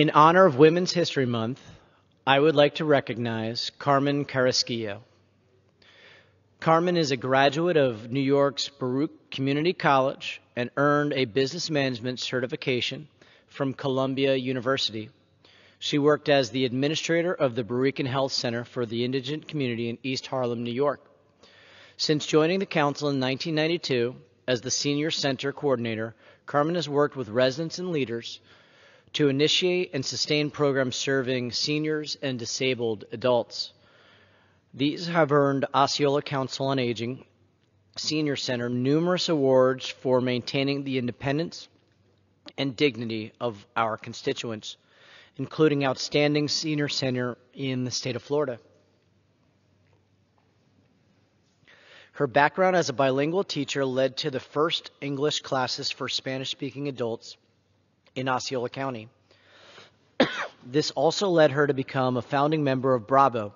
In honor of Women's History Month, I would like to recognize Carmen Carrasquillo. Carmen is a graduate of New York's Baruch Community College and earned a business management certification from Columbia University. She worked as the administrator of the Boriken Health Center for the Indigent Community in East Harlem, New York. Since joining the council in 1992 as the senior center coordinator, Carmen has worked with residents and leaders to initiate and sustain programs serving seniors and disabled adults. These have earned Osceola Council on Aging Senior Center numerous awards for maintaining the independence and dignity of our constituents, including Outstanding Senior Center in the state of Florida. Her background as a bilingual teacher led to the first English classes for Spanish speaking adults in Osceola County. this also led her to become a founding member of Bravo,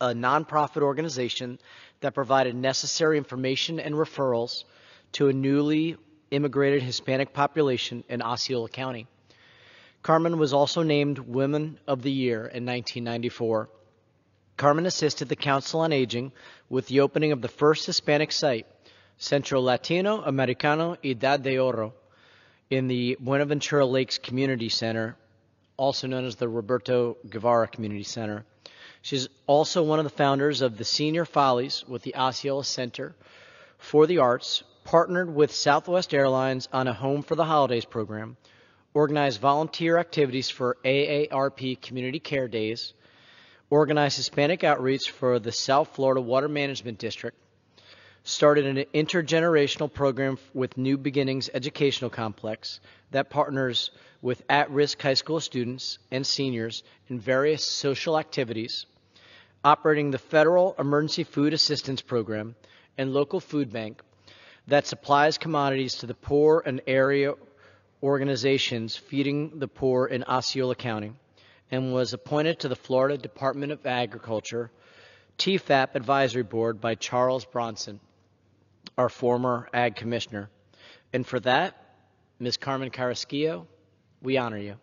a nonprofit organization that provided necessary information and referrals to a newly immigrated Hispanic population in Osceola County. Carmen was also named Women of the Year in 1994. Carmen assisted the Council on Aging with the opening of the first Hispanic site, Centro Latino Americano Edad de Oro, in the Buenaventura Lakes Community Center, also known as the Roberto Guevara Community Center. She's also one of the founders of the Senior Follies with the Osceola Center for the Arts, partnered with Southwest Airlines on a Home for the Holidays program, organized volunteer activities for AARP Community Care Days, organized Hispanic outreach for the South Florida Water Management District, started an intergenerational program with New Beginnings Educational Complex that partners with at risk high school students and seniors in various social activities, operating the Federal Emergency Food Assistance Program and local food bank that supplies commodities to the poor and area organizations feeding the poor in Osceola County, and was appointed to the Florida Department of Agriculture TFAP Advisory Board by Charles Bronson our former ag commissioner. And for that, Ms. Carmen Carrasquillo, we honor you.